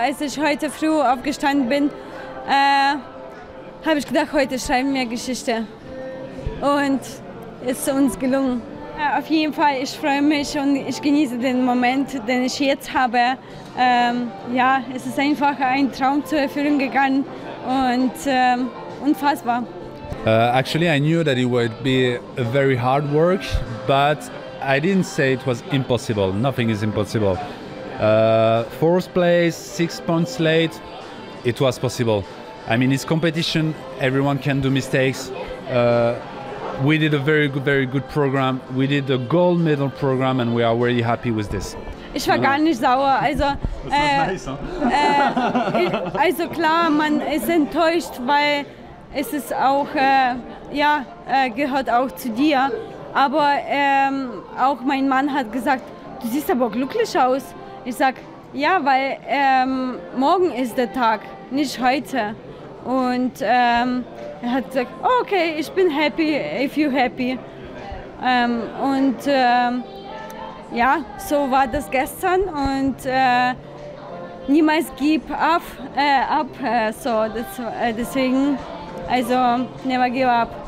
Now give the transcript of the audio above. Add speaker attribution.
Speaker 1: Als ich heute früh aufgestanden bin, äh, habe ich gedacht, heute schreiben wir Geschichte. Und es ist uns gelungen. Ja, auf jeden Fall, ich freue mich und ich genieße den Moment, den ich jetzt habe. Ähm, ja, es ist einfach ein Traum zur Erfüllung gegangen und ähm, unfassbar.
Speaker 2: Uh, actually, I knew that it would be a very hard work, but I didn't say it was impossible. Nothing is impossible. Uh, fourth place, six points late, it was possible. I mean, it's competition. Everyone can do mistakes. Uh, we did a very good, very good program. We did a gold medal program, and we are very happy with this.
Speaker 1: Ich war gar nicht sauer. Also, äh, äh, also klar, man ist enttäuscht, weil es ist auch, äh, ja, äh, gehört auch zu dir. Aber ähm, auch mein Mann hat gesagt, du siehst aber glücklich aus. Ich sag, ja, weil ähm, morgen ist der Tag, nicht heute. Und ähm, er hat gesagt, okay, ich bin happy, if you happy. Ähm, und ähm, ja, so war das gestern und äh, niemals gib ab, äh, ab äh, so das, äh, deswegen, also never give up.